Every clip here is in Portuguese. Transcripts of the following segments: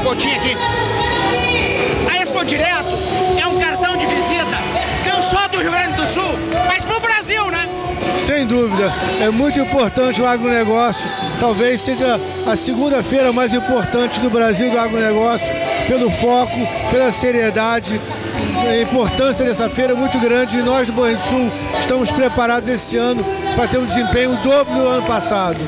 Coutinho aqui. A Expo Direto é um cartão de visita, não só do Rio Grande do Sul, mas pro Brasil, né? Sem dúvida, é muito importante o agronegócio. Talvez seja a segunda-feira mais importante do Brasil do agronegócio, pelo foco, pela seriedade. A importância dessa feira é muito grande e nós do Bom Sul estamos preparados esse ano para ter um desempenho dobro do ano passado.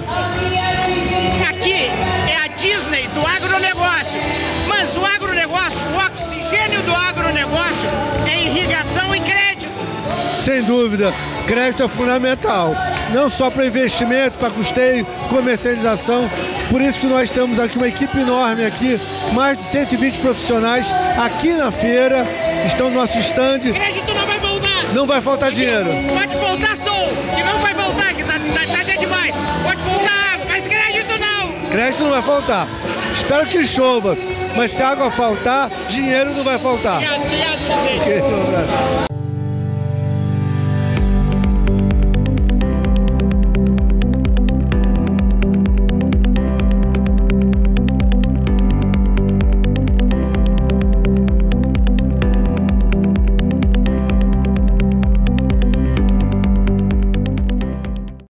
Sem dúvida, crédito é fundamental, não só para investimento, para custeio, comercialização. Por isso que nós temos aqui uma equipe enorme aqui, mais de 120 profissionais aqui na feira, estão no nosso stand. Crédito não vai voltar. Não vai faltar dinheiro. Pode voltar som, que não vai voltar, que tá, tá, tá demais. Pode voltar água, mas crédito não. Crédito não vai faltar. Espero que chova, mas se água faltar, dinheiro não vai faltar. Obrigado, obrigado.